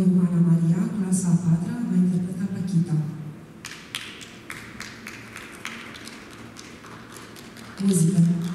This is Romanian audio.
Ioana Maria, clasa a patra, va interpreta Pachita. Muzică.